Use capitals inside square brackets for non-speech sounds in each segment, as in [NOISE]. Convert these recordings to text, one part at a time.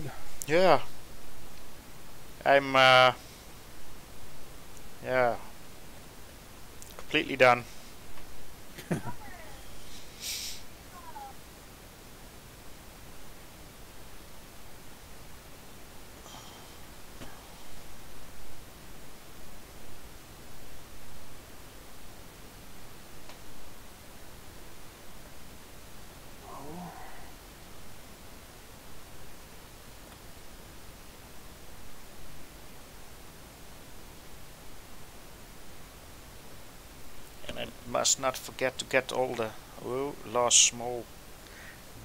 bed. Yeah. I'm, uh... Yeah. Completely done. [LAUGHS] And I must not forget to get all the oh, last small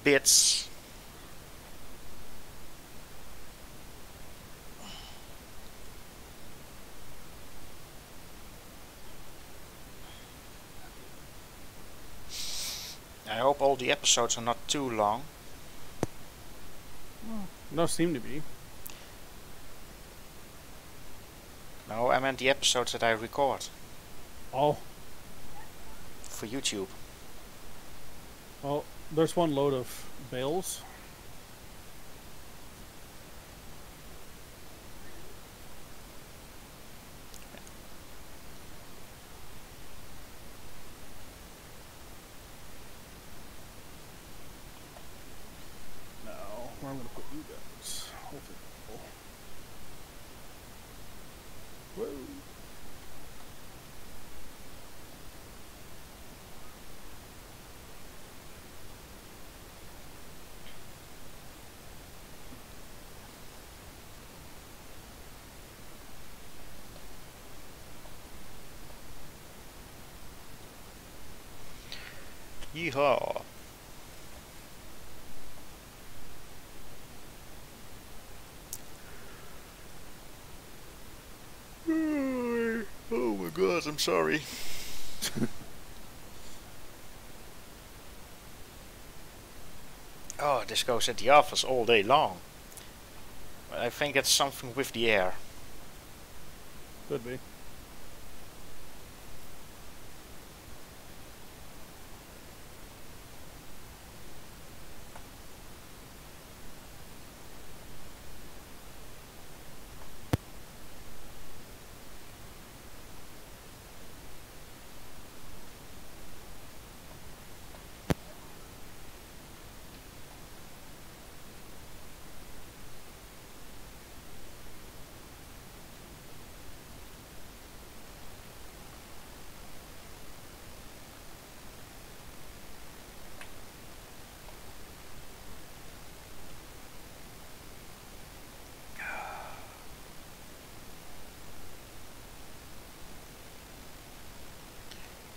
bits. I hope all the episodes are not too long. No, seem to be. No, I meant the episodes that I record Oh, for YouTube. well, there's one load of bales. Now, where I'm gonna put you guys? Hopefully. Whoa. Yeehaw! Oh my god, I'm sorry. [LAUGHS] oh, this goes at the office all day long. I think it's something with the air. Could be.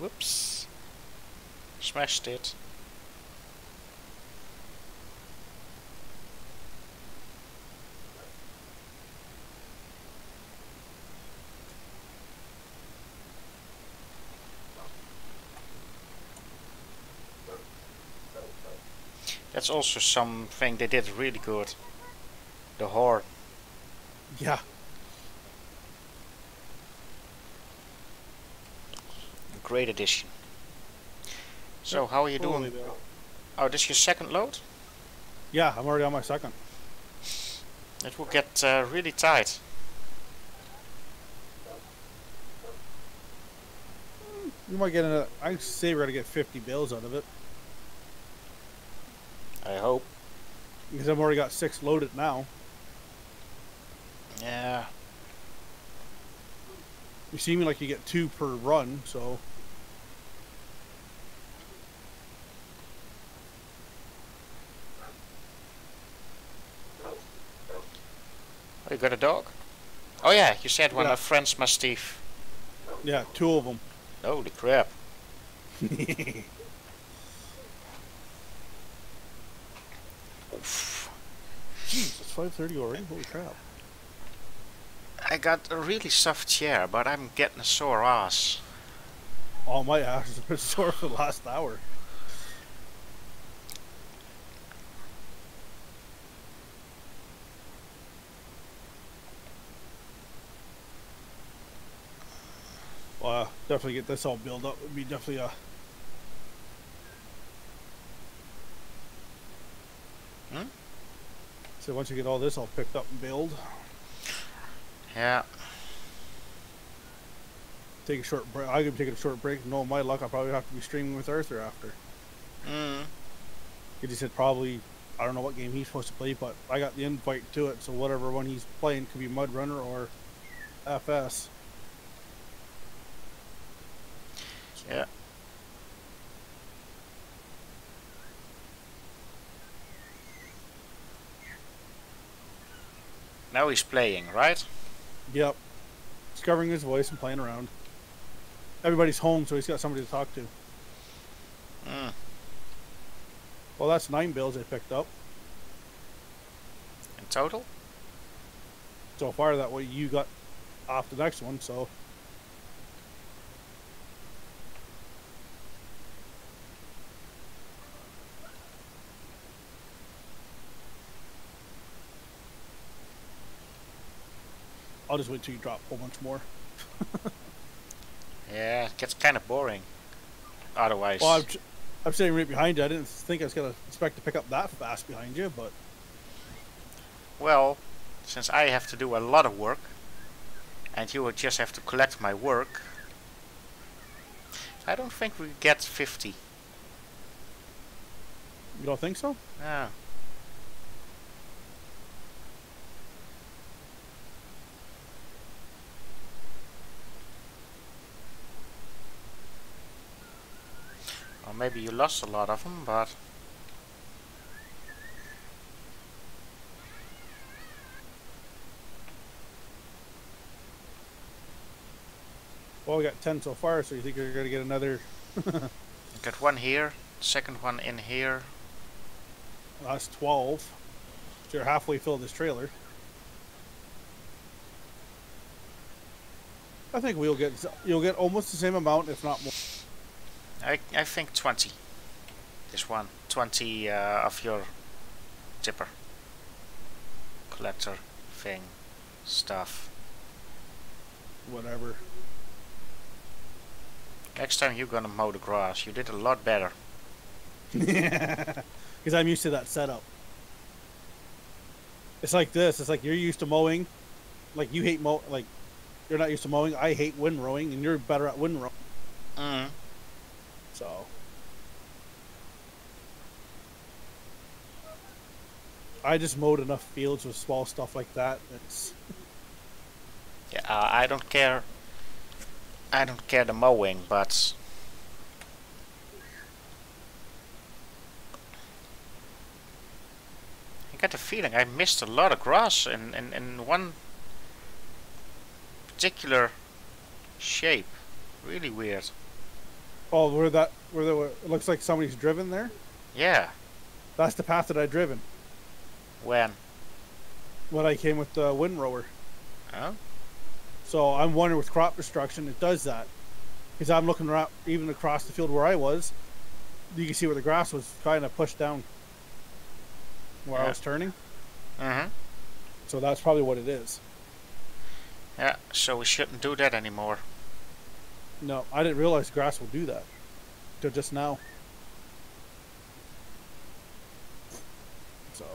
Whoops. Smashed it. That's also something they did really good. The horn. Yeah. Great addition. So, how are you Totally doing? there. Oh, this your second load? Yeah, I'm already on my second. It will get uh, really tight. You might get a. I say we're gonna get 50 bills out of it I hope. because I've already got six loaded now. Yeah. You seem like you get two per run, so got a dog? Oh yeah, you said one Yeah. of French Mastiff. yeah, two of them. Holy crap. Oof. Jeez, it's 5:30 already. Holy crap! I got a really soft chair, but I'm getting a sore ass. All my [LAUGHS] ass has been sore for the last hour. Uh, definitely get this all built up. Would be definitely a Hmm? So once you get all this all picked up and baled, Yeah. take a short break. I'm gonna take a short break. No, my luck, I'll probably have to be streaming with Arthur after. Mm. He just said probably. I don't know what game he's supposed to play, but I got the invite to it, so whatever one he's playing could be Mud Runner or FS. So, Yeah. Now he's playing, right? Yep. Discovering his voice and playing around. Everybody's home, so he's got somebody to talk to. Mm. Well, that's nine bills I picked up In total? so far. That way you got off the next one, so I'll just wait till you drop a whole bunch more. [LAUGHS] Yeah, it gets kind of boring. Otherwise. Well, I'm, I'm sitting right behind you. I didn't think I was gonna expect to pick up that fast behind you, but Well, since I have to do a lot of work, and you would just have to collect my work, I don't think we get 50. you don't think so? Ah. Or maybe you lost a lot of them, but Well, we got ten so far, so you think you're gonna get another? [LAUGHS] got one here, second one in here. That's twelve. So you're halfway filled this trailer. I think we'll get you'll get almost the same amount, if not more. I I think 20. This one, 20 uh, of your tipper collector thing stuff. Whatever. Next time you're gonna mow the grass. You did a lot better. [LAUGHS] Because I'm used to that setup. It's like this. It's like you're used to mowing, like you hate mow. Like you're not used to mowing. I hate windrowing, and you're better at windrow. Mm. So. I just mowed enough fields with small stuff like that. It's Yeah, uh, I don't care. I don't care the mowing, but I got the feeling I missed a lot of grass in in, in one particular shape. Really weird. Oh, where that where the, it looks like somebody's driven there. Yeah. That's the path that I driven When? when I came with the windrower. Oh. So I'm wondering with crop destruction, it does that. Because I'm looking around, even across the field where I was, you can see where the grass was kind of pushed down where I was turning. Mm-hmm. So that's probably what it is. Yeah. So we shouldn't do that anymore. No, I didn't realize grass will do that till just now. So,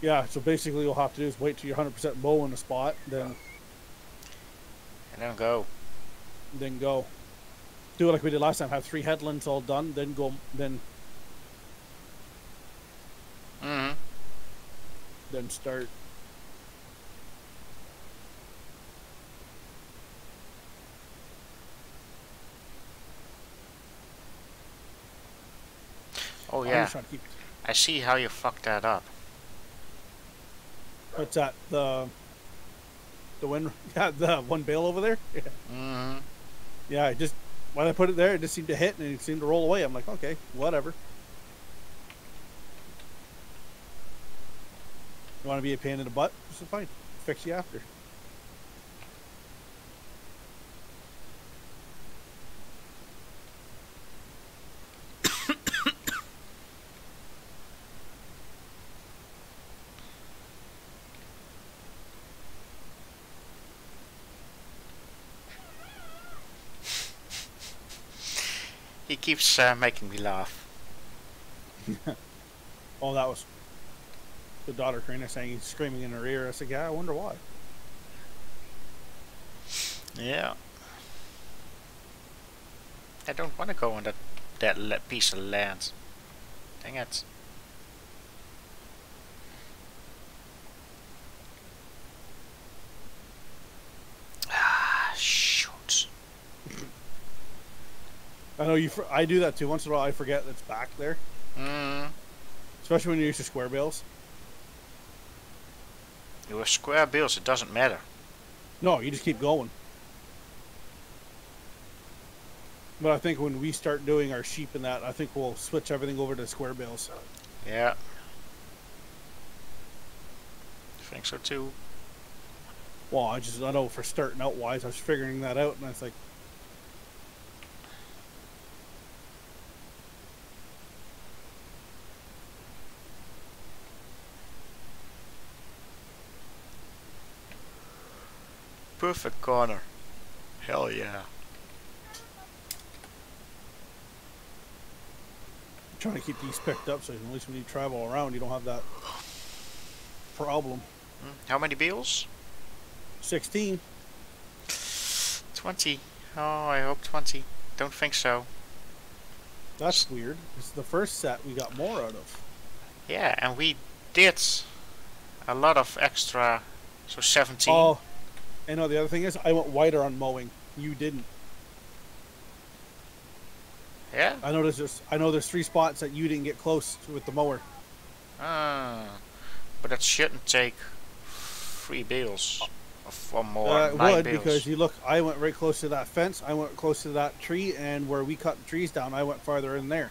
yeah. So basically, you'll have to do is wait till you're 100% mow in the spot, then And then go. then go. Do it like we did last time. Have three headlands all done, then go, then Mm-hmm. then start. Oh I'm yeah. just trying to keep. I see how you fucked that up. What's that? The the wind. [LAUGHS] Yeah, the one bale over there. [LAUGHS] Yeah, Mm-hmm. yeah. It just when I put it there, it just seemed to hit and it seemed to roll away. I'm like, okay, whatever. You want to be a pain in the butt? It's fine. Fix you after. He keeps uh, making me laugh. [LAUGHS] Oh, that was the daughter Karina saying he's screaming in her ear. I said, yeah, I wonder why. Yeah. I don't want to go on that that piece of land. Dang it. Ah, shoot. I know you. I do that too. Once in a while, I forget it's back there, Mm. especially when you use the square bales. With square bills, it doesn't matter. No, you just keep going. But I think when we start doing our sheep and that, I think we'll switch everything over to square bales. Yeah. I think so too. Well, I just I know for starting out wise, I was figuring that out, and I was like, Perfect corner. Hell yeah. trying to keep these picked up so at least when you travel around, you don't have that problem. Hmm, How many bills? 16. 20. Oh, I hope 20. Don't think so. That's weird. It's the first set we got more out of. Yeah, and we did a lot of extra. So 17. Oh, and know the other thing is, I went wider on mowing. You didn't. Yeah? I know there's I know there's three spots that you didn't get close to with the mower. Ah. But that shouldn't take three bills. One more. Uh, it would bills. because you look. I went right close to that fence. I went close to that tree, and where we cut the trees down, I went farther in there.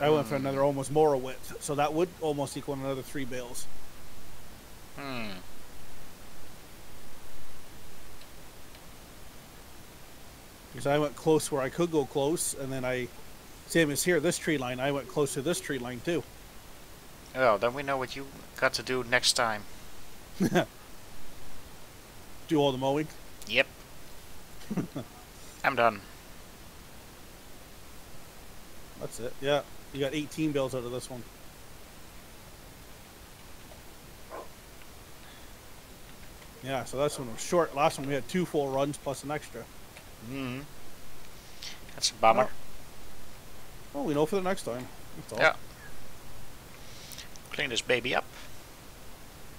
I went for Hmm. another almost more width, so that would almost equal another three bales. Hmm. Because I went close where I could go close, and then I, same as here, this tree line, I went close to this tree line too. Oh, then we know what you got to do next time. [LAUGHS] Do all the mowing. Yep. [LAUGHS] I'm done. That's it. Yeah, you got 18 bales out of this one. Yeah, so this one was short. Last one we had two full runs plus an extra. Hmm. That's a bummer. Well, we know for the next time. Yeah. Clean this baby up.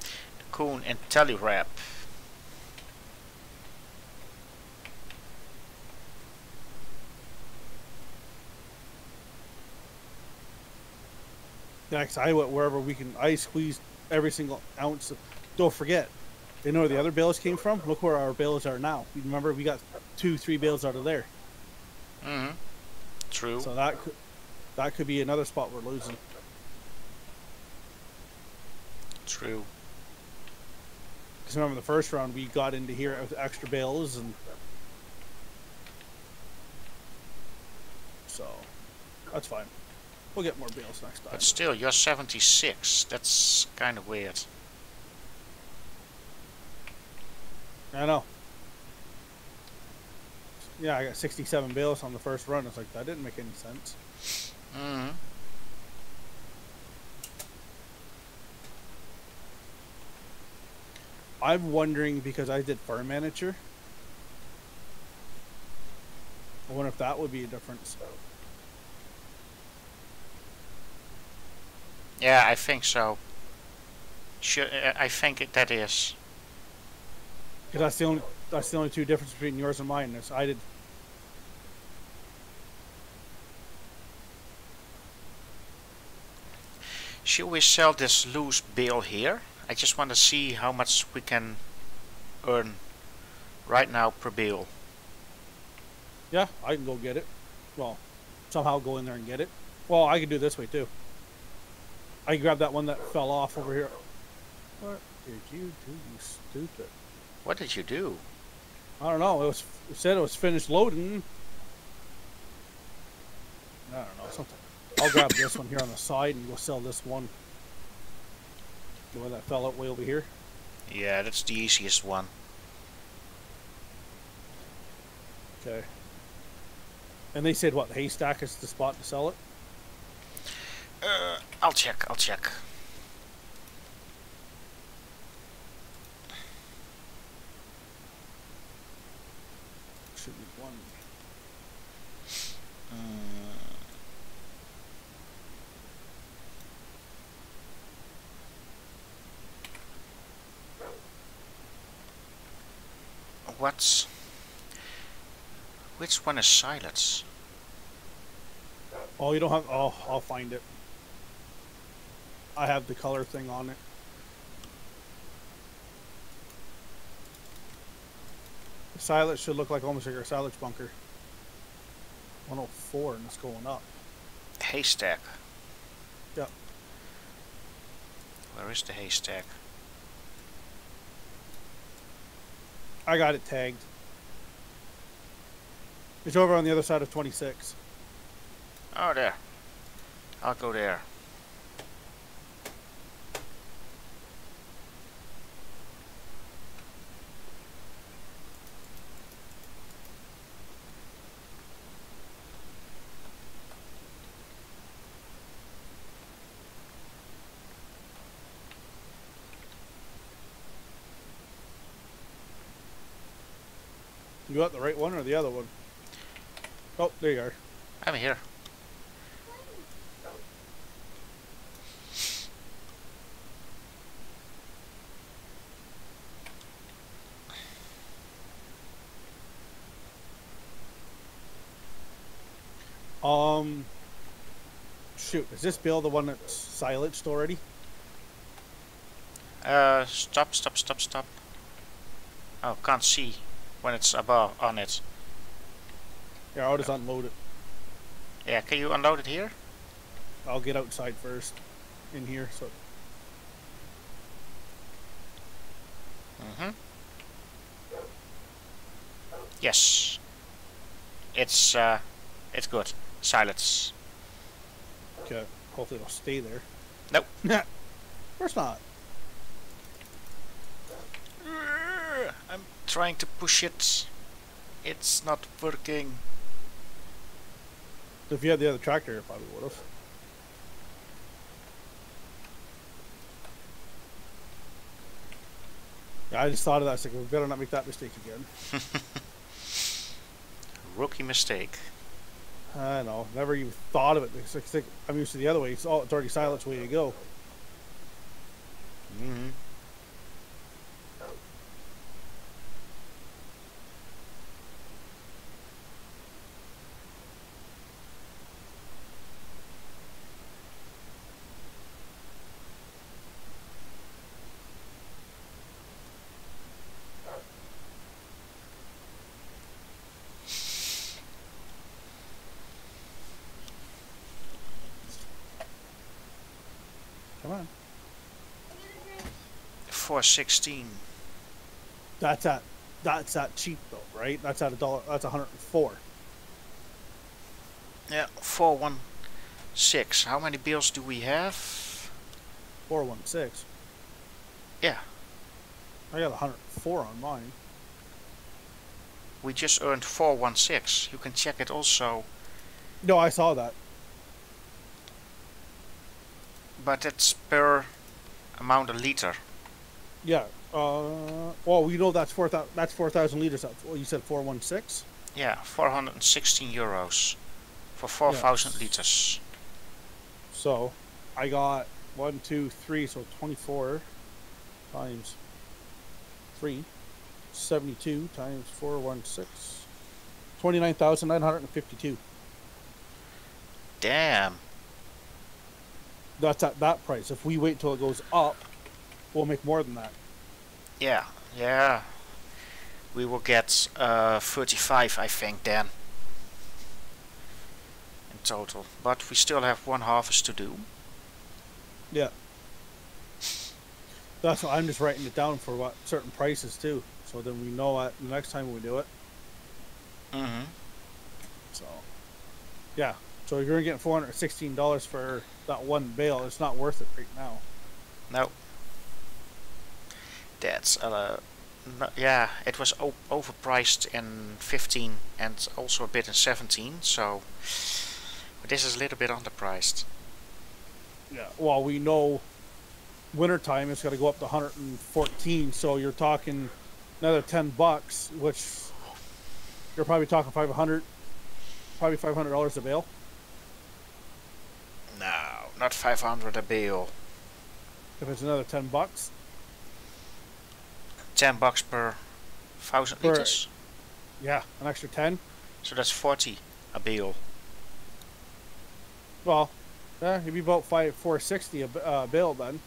The coon and tally wrap. Next, I went wherever we can. I squeezed every single ounce. Of, don't forget, you know where the other bales came from? Look where our bales are now. You remember we got two, three bales out of there. hmm True. So that could, that could be another spot we're losing. True. Because remember the first round we got into here with extra bales and so that's fine. We'll get more bales next time. But still, you're 76. That's kind of weird. I know. Yeah, I got 67 bales on the first run. It's like that didn't make any sense. hmm I'm wondering because I did farm manager. I wonder if that would be a difference. Yeah, I think so. I think that is. Because that's the only that's the only two difference between yours and mine. Is I did Should we sell this loose bill here? I just want to see how much we can earn right now per bill. Yeah, I can go get it. Well, somehow go in there and get it. Well, I can do it this way too. I can grab that one that fell off over here. What did you do, you stupid? What did you do? I don't know. It was it said it was finished loading. I don't know something. I'll grab this one here on the side and we'll sell this one. The one that fell out way over here. Yeah, that's the easiest one. Okay. And they said what haystack is the spot to sell it. Uh, I'll check, I'll check. Should be one. Uh, what's... Which one is silence? Oh, you don't have. Oh, I'll find it. I have the color thing on it. Silage should look like almost like a silage bunker. 104 and it's going up. Haystack. Yep. Where is the haystack? I got it tagged. It's over on the other side of 26. Oh, there. I'll go there. You got the right one or the other one? Oh, there you are. I'm here. Um, shoot, is this bill the one that's silenced already? Uh, stop, stop, stop, stop. Oh, can't see when it's above on it. Yeah, I'll just unload it. Yeah, can you unload it here? I'll get outside first, in here. So Mm-hmm. Yes. It's uh, it's good. Silence. okay, hopefully it'll stay there. Nope. [LAUGHS] of course not. I'm trying to push it. It's not working. If you had the other tractor, it probably would have. Yeah, I just thought of that. I was like, we better not make that mistake again. [LAUGHS] Rookie mistake. I know. Never even thought of it. It's like, it's I'm used to the other way. It's all it's already silent way to go. Mm-hmm. Come on. 416. That's at that's at cheap though, right? That's at a dollar. That's 104. Yeah, 416. How many bills do we have? 416. Yeah, I got 104 on mine. we just earned 416. You can check it also, No, I saw that. but it's per amount a liter. Yeah. Uh. Well, we know that's four thousand. That's four thousand liters. Well, you said 416. Yeah, 416 euros for 4,000 liters. So, I got one, two, three. So 24 times three. 72 times 416. 29,952. Damn. That's at that price. If we wait till it goes up, we'll make more than that. Yeah, yeah. We will get uh, 35, I think, then. In total. But we still have one harvest to do. Yeah. That's why I'm just writing it down for what certain prices too. So then we know at the next time we do it. Mm-hmm. So, yeah. So you're gonna get four hundred sixteen dollars for that one bale. It's not worth it right now. No. That's uh, no, yeah. It was o- overpriced in 15 and also a bit in 17. So this is a little bit underpriced. Yeah. Well, we know wintertime it's got to go up to 114. So you're talking another 10 bucks, which you're probably talking 500, probably 500 dollars a bale. No, not 500 a bale. If it's another 10 bucks. 10 bucks per thousand Per- liters. Yeah, an extra 10. So that's 40 a bale. Well, yeah, it'd be about five 460 a uh, bale then.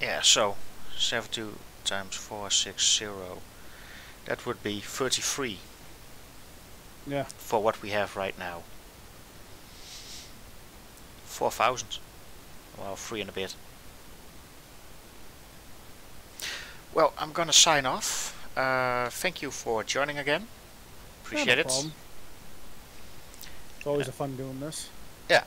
Yeah, so 72 times 460. That would be 33 Yeah. for what we have right now. 4,000. Well, three and a bit. Well, I'm gonna sign off. Uh, thank you for joining again. Appreciate no it. problem. It's always a fun doing this. Yeah.